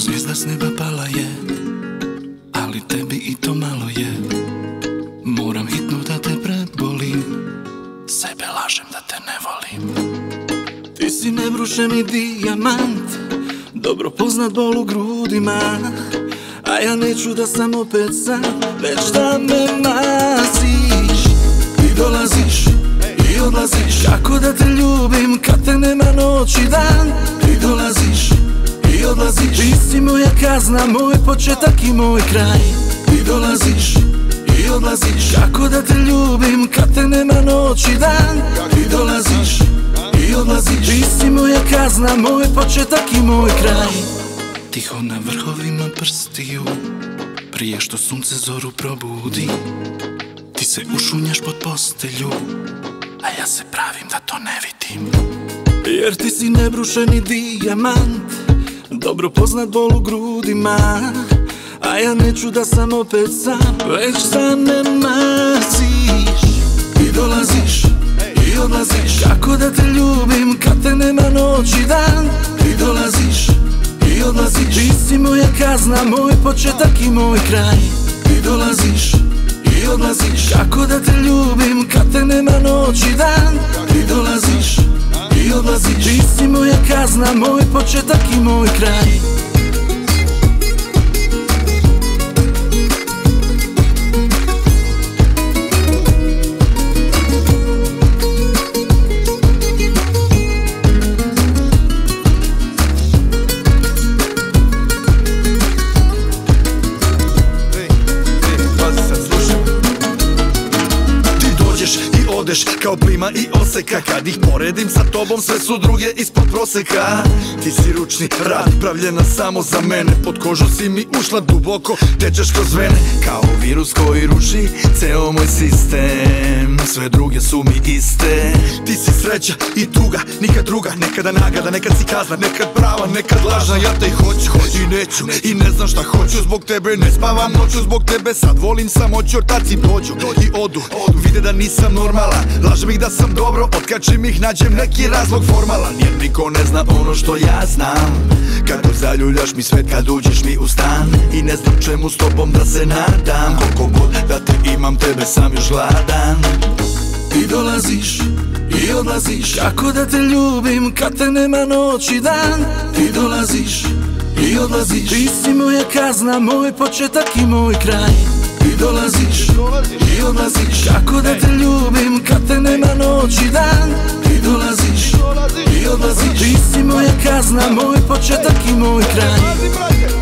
zvijezda s neba pala je Ali tebi i to malo je. Moram hitno da te prebolim Sebe lažem da te ne volim. Ti si nebrušeni dijamant Dobro poznat bol u grudima A ja neću da sam opet sam Već da me maziš Ti dolaziš i odlaziš Kako da te ljubim kad te nema noć i dan Ti dolaziš i odlaziš. Ti si moja kazna, moj početak i moj kraj. Ti dolaziš i odlaziš. Kako da te ljubim kad te nema noć i dan Ti dolaziš i odlaziš Ti si moja kazna, moj početak i moj kraj. Tiho na vrhovima prstiju Prije što sunce zoru probudi. Ti se ušunjaš pod postelju A ja se pravim da to ne vidim. Jer ti si nebrušeni dijamant Dobro poznat bol u grudima A ja neću da sam opet sam Već da me maziš Ti dolaziš i odlaziš. Kako da te ljubim kad te nema noć i dan? Ti dolaziš i odlaziš. Ti si moja kazna, moj početak i moj kraj. Ti dolaziš i odlaziš. Kako da te ljubim kad te nema noć i dan? Ti dolaziš i odlaziš Ti si moja kazna, moj početak i moj kraj i odeš kao plima i oseka. Kad ih poredim sa tobom sve su druge ispod proseka. Ti si ručni rad pravljena samo za mene. Pod kožu si mi ušla duboko, tečeš kroz vene. Kao virus koji ruši ceo moj sistem. Sve druge su mi iste. Ti si sreća i tuga, nikad druga. Nekada nagada, nekad si kazna, nekad prava, nekad lažna. Ja te i hoću, i neću, i ne znam šta hoću. Zbog tebe ne spavam noću, zbog tebe sad volim samo ćortaci dođu I odu, vide da nisam normalan Lažem ih da sam dobro, otkačim ih, nađem neki razlog formalan Jer niko ne zna ono što ja znam. Kako zaljuljaš mi svet kad uđeš mi u stan I ne znam čemu s tobom da se nadam. Koliko god da te imam, tebe sam još gladan. Ti dolaziš i odlaziš Kako da te ljubim kad te nema noć i dan. Ti dolaziš i odlaziš Ti si moja kazna, moj početak i moj kraj. Ti dolaziš i odlaziš Kako da te kad noć i dan Ti dolaziš i odlaziš. Ti si moja kazna, moj početak i moj kraj